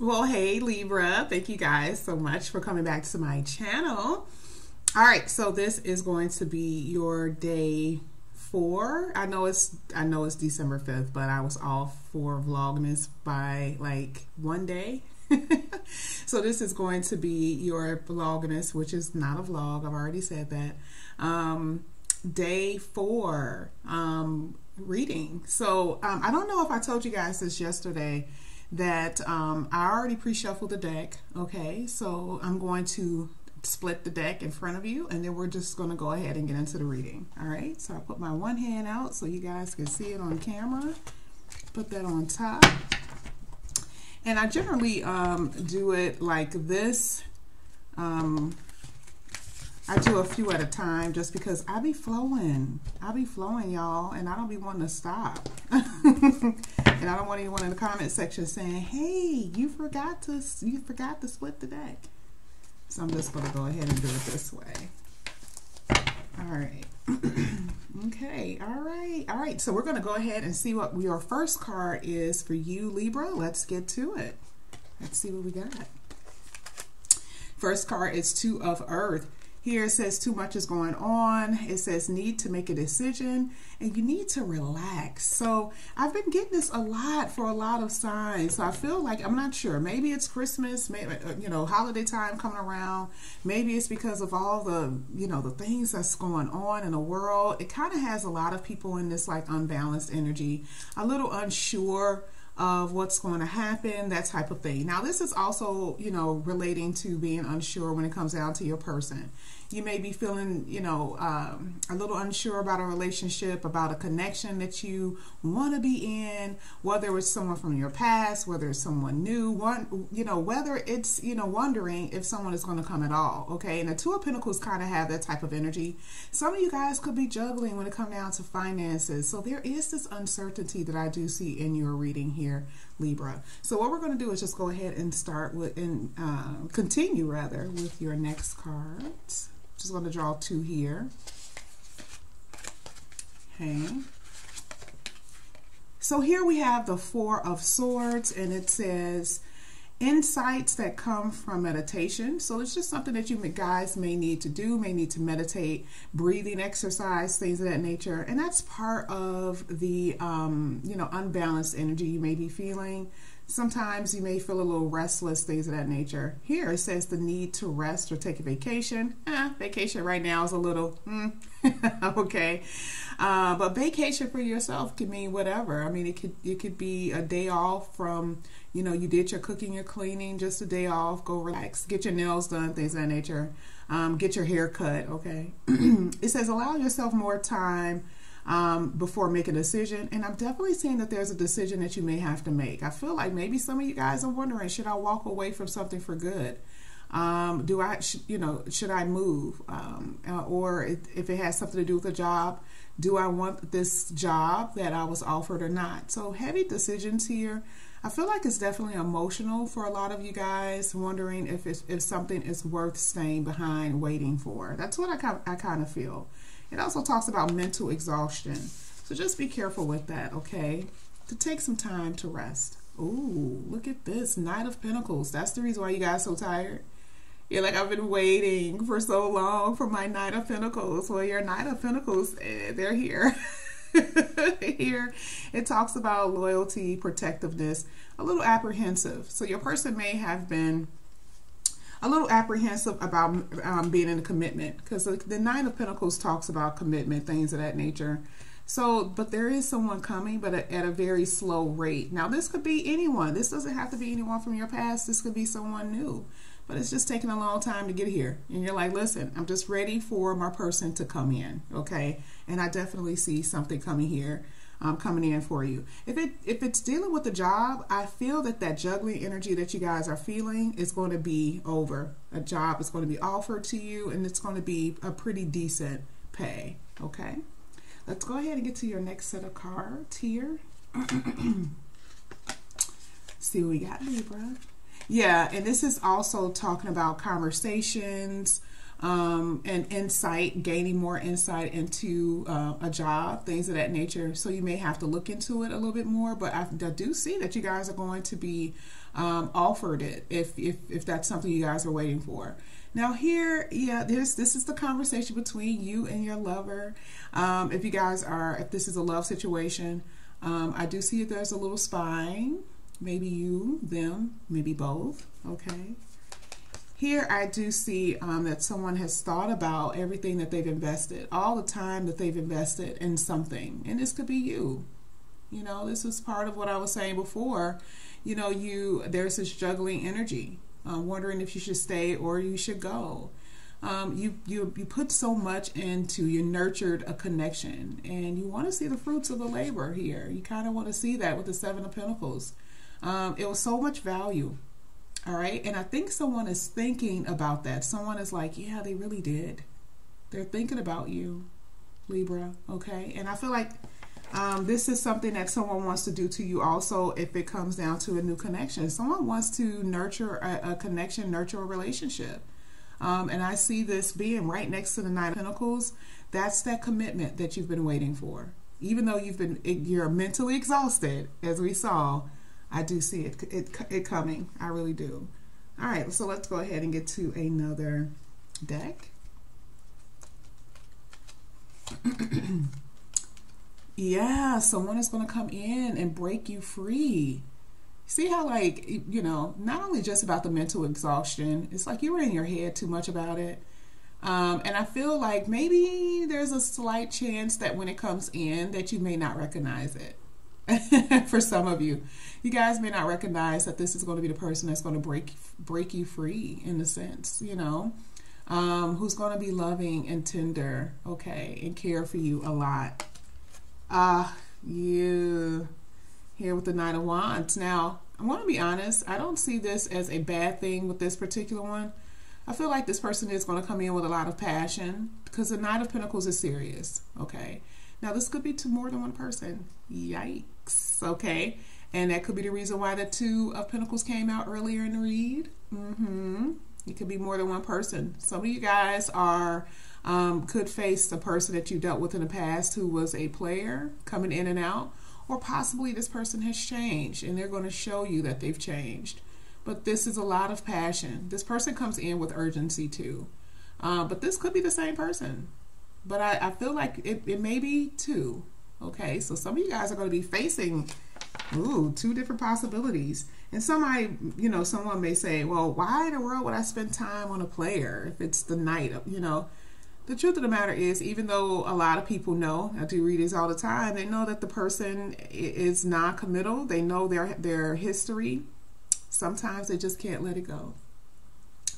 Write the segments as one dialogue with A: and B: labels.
A: Well, hey Libra, thank you guys so much for coming back to my channel. All right, so this is going to be your day four. I know it's I know it's December 5th, but I was off for Vlogmas by like one day. so this is going to be your Vlogmas, which is not a vlog. I've already said that. Um, day four um, reading. So um, I don't know if I told you guys this yesterday that um, I already pre-shuffled the deck. Okay, so I'm going to split the deck in front of you and then we're just going to go ahead and get into the reading. All right, so I put my one hand out so you guys can see it on camera. Put that on top. And I generally um, do it like this. Um, I do a few at a time just because I be flowing. I be flowing, y'all, and I don't be wanting to stop. and I don't want anyone in the comment section saying, "Hey, you forgot to you forgot to split the deck." So I'm just going to go ahead and do it this way. All right. okay. All right. All right. So we're going to go ahead and see what your first card is for you, Libra. Let's get to it. Let's see what we got. First card is Two of Earth. Here it says too much is going on. It says need to make a decision and you need to relax. So I've been getting this a lot for a lot of signs. So I feel like, I'm not sure, maybe it's Christmas, maybe, uh, you know, holiday time coming around. Maybe it's because of all the, you know, the things that's going on in the world. It kind of has a lot of people in this like unbalanced energy, a little unsure of what's going to happen, that type of thing. Now, this is also, you know, relating to being unsure when it comes down to your person. You may be feeling, you know, um, a little unsure about a relationship, about a connection that you want to be in, whether it's someone from your past, whether it's someone new, one, you know, whether it's, you know, wondering if someone is going to come at all. Okay. And the Two of Pentacles kind of have that type of energy. Some of you guys could be juggling when it comes down to finances. So there is this uncertainty that I do see in your reading here, Libra. So what we're going to do is just go ahead and start with and uh, continue rather with your next cards. Just going to draw two here. Okay. So here we have the Four of Swords, and it says insights that come from meditation. So it's just something that you guys may need to do, may need to meditate, breathing exercise, things of that nature. And that's part of the, um, you know, unbalanced energy you may be feeling. Sometimes you may feel a little restless, things of that nature. Here it says the need to rest or take a vacation. Eh, vacation right now is a little, mm, okay. Uh, but vacation for yourself can mean whatever. I mean, it could it could be a day off from, you know, you did your cooking, your cleaning, just a day off. Go relax, get your nails done, things of that nature. Um, get your hair cut. Okay. it says allow yourself more time um, before making a decision. And I'm definitely seeing that there's a decision that you may have to make. I feel like maybe some of you guys are wondering, should I walk away from something for good? Um, do I, you know, should I move? Um, uh, or if it has something to do with a job, do I want this job that I was offered or not? So heavy decisions here. I feel like it's definitely emotional for a lot of you guys, wondering if it's, if something is worth staying behind, waiting for. That's what I, kind I kind of feel. It also talks about mental exhaustion. So just be careful with that, okay? To take some time to rest. Ooh, look at this. Knight of Pentacles. That's the reason why you guys so tired. You're like, I've been waiting for so long for my Knight of Pentacles. Well, your Knight of Pentacles, eh, they're here. here it talks about loyalty, protectiveness, a little apprehensive. So your person may have been a little apprehensive about um, being in a commitment because the Nine of Pentacles talks about commitment, things of that nature. So, but there is someone coming, but at a very slow rate. Now, this could be anyone. This doesn't have to be anyone from your past. This could be someone new, but it's just taking a long time to get here. And you're like, listen, I'm just ready for my person to come in. Okay. And I definitely see something coming here um, coming in for you. If it if it's dealing with the job, I feel that that juggling energy that you guys are feeling is going to be over. A job is going to be offered to you, and it's going to be a pretty decent pay. Okay, let's go ahead and get to your next set of cards here. See what we got, Libra. Yeah, and this is also talking about conversations um, and insight, gaining more insight into uh, a job, things of that nature. So you may have to look into it a little bit more. But I, I do see that you guys are going to be um, offered it if, if if that's something you guys are waiting for. Now here, yeah, this this is the conversation between you and your lover. Um, if you guys are, if this is a love situation, um, I do see that there's a little spying. Maybe you, them, maybe both. Okay. Here I do see um, that someone has thought about everything that they've invested, all the time that they've invested in something. And this could be you. You know, this is part of what I was saying before. You know, you there's this juggling energy, uh, wondering if you should stay or you should go. Um, you you you put so much into you nurtured a connection and you want to see the fruits of the labor here you kind of want to see that with the seven of pentacles um, it was so much value all right. And I think someone is thinking about that. Someone is like, yeah, they really did. They're thinking about you, Libra. Okay. And I feel like um, this is something that someone wants to do to you also if it comes down to a new connection. Someone wants to nurture a, a connection, nurture a relationship. Um, and I see this being right next to the Nine of Pentacles. That's that commitment that you've been waiting for. Even though you've been, you're mentally exhausted, as we saw, I do see it, it, it coming. I really do. All right, so let's go ahead and get to another deck. yeah, someone is going to come in and break you free. See how, like, you know, not only just about the mental exhaustion, it's like you were in your head too much about it. Um, and I feel like maybe there's a slight chance that when it comes in that you may not recognize it. for some of you. You guys may not recognize that this is going to be the person that's going to break break you free in a sense, you know. Um, who's going to be loving and tender, okay, and care for you a lot. Ah, uh, you here with the Knight of Wands. Now, I want to be honest, I don't see this as a bad thing with this particular one. I feel like this person is going to come in with a lot of passion because the Knight of Pentacles is serious, okay? Now, this could be to more than one person. Yikes okay? And that could be the reason why the Two of Pentacles came out earlier in the read. Mm-hmm. It could be more than one person. Some of you guys are um, could face the person that you dealt with in the past who was a player coming in and out, or possibly this person has changed and they're going to show you that they've changed. But this is a lot of passion. This person comes in with urgency too. Uh, but this could be the same person. But I, I feel like it, it may be two. Okay, so some of you guys are going to be facing, ooh, two different possibilities. And somebody, you know, someone may say, well, why in the world would I spend time on a player if it's the Knight, you know? The truth of the matter is, even though a lot of people know, I do readings all the time, they know that the person is non-committal. They know their their history. Sometimes they just can't let it go.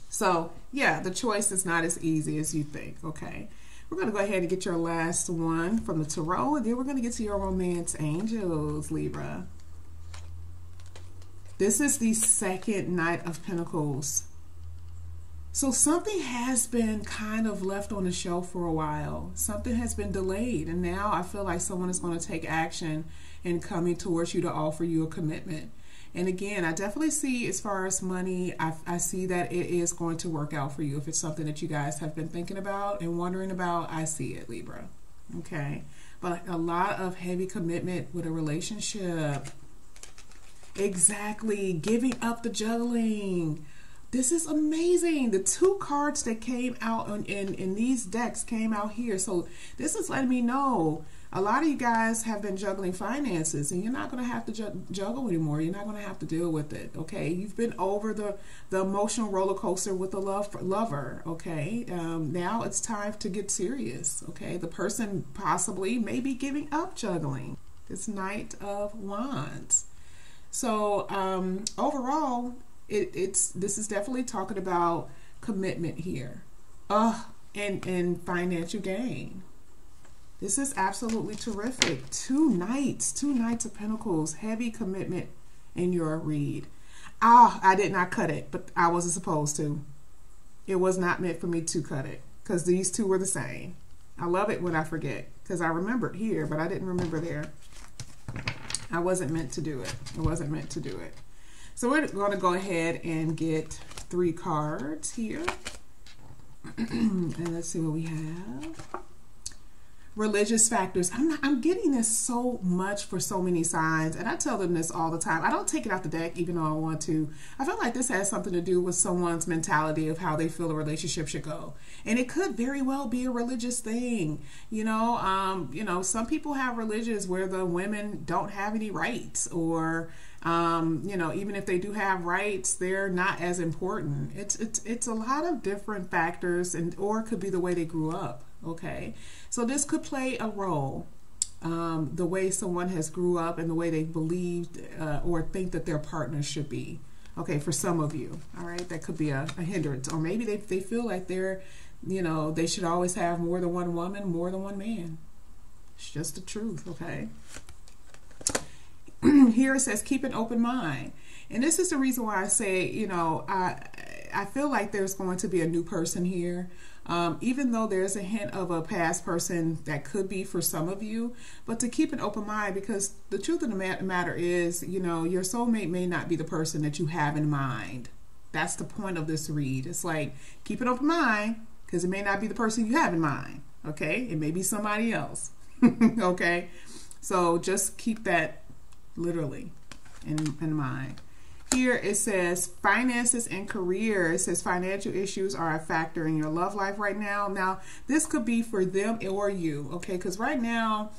A: So, yeah, the choice is not as easy as you think, okay? We're going to go ahead and get your last one from the Tarot, and then we're going to get to your romance angels, Libra. This is the second Knight of Pentacles. So something has been kind of left on the shelf for a while. Something has been delayed, and now I feel like someone is going to take action and coming towards you to offer you a commitment. And again, I definitely see as far as money, I, I see that it is going to work out for you. If it's something that you guys have been thinking about and wondering about, I see it, Libra. Okay. But a lot of heavy commitment with a relationship. Exactly. Giving up the juggling. This is amazing. The two cards that came out in, in, in these decks came out here. So this is letting me know a lot of you guys have been juggling finances and you're not going to have to ju juggle anymore. You're not going to have to deal with it. Okay. You've been over the, the emotional roller coaster with the love lover. Okay. Um, now it's time to get serious. Okay. The person possibly may be giving up juggling. This Knight of Wands. So um, overall, it, it's this is definitely talking about commitment here. Uh, and, and financial gain. This is absolutely terrific. Two knights, two knights of pentacles, heavy commitment in your read. Ah, I did not cut it, but I wasn't supposed to. It was not meant for me to cut it because these two were the same. I love it when I forget because I remembered here, but I didn't remember there. I wasn't meant to do it. I wasn't meant to do it. So we're going to go ahead and get three cards here. and let's see what we have religious factors. I'm not, I'm getting this so much for so many signs, and I tell them this all the time. I don't take it out the deck, even though I want to. I feel like this has something to do with someone's mentality of how they feel a relationship should go, and it could very well be a religious thing. You know, um, you know, some people have religions where the women don't have any rights, or um, you know, even if they do have rights, they're not as important. It's it's it's a lot of different factors, and or it could be the way they grew up. Okay, so this could play a role. Um, the way someone has grew up and the way they believed uh, or think that their partner should be. Okay, for some of you, all right, that could be a, a hindrance, or maybe they they feel like they're, you know, they should always have more than one woman, more than one man. It's just the truth. Okay. here it says keep an open mind. And this is the reason why I say, you know, I I feel like there's going to be a new person here. Um, even though there's a hint of a past person that could be for some of you, but to keep an open mind because the truth of the matter is, you know, your soulmate may not be the person that you have in mind. That's the point of this read. It's like keep an open mind because it may not be the person you have in mind. Okay, it may be somebody else. okay, so just keep that literally in, in mind. Here it says finances and career. It says financial issues are a factor in your love life right now. Now, this could be for them or you, okay? Because right now,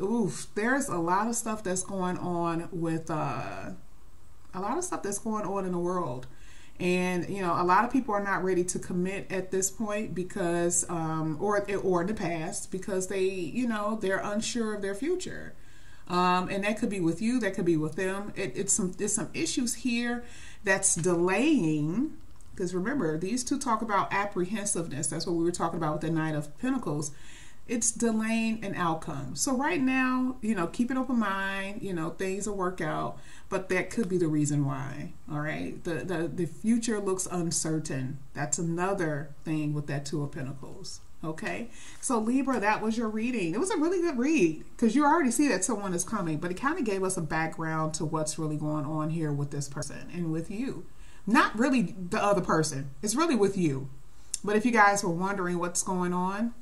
A: oof, there's a lot of stuff that's going on with uh, a lot of stuff that's going on in the world. And you know, a lot of people are not ready to commit at this point because, um, or or in the past, because they, you know, they're unsure of their future. Um, and that could be with you, that could be with them. It, it's some there's some issues here that's delaying. Because remember, these two talk about apprehensiveness. That's what we were talking about with the Knight of Pentacles. It's delaying an outcome. So right now, you know, keep an open mind. You know, things will work out, but that could be the reason why. All right, the the the future looks uncertain. That's another thing with that Two of Pentacles. Okay, so Libra, that was your reading. It was a really good read because you already see that someone is coming, but it kind of gave us a background to what's really going on here with this person and with you. Not really the other person, it's really with you. But if you guys were wondering what's going on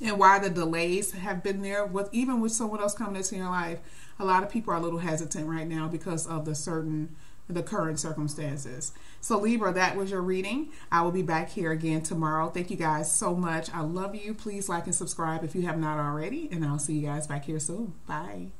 A: and why the delays have been there, with even with someone else coming into your life, a lot of people are a little hesitant right now because of the certain the current circumstances. So, Libra, that was your reading. I will be back here again tomorrow. Thank you guys so much. I love you. Please like and subscribe if you have not already, and I'll see you guys back here soon. Bye.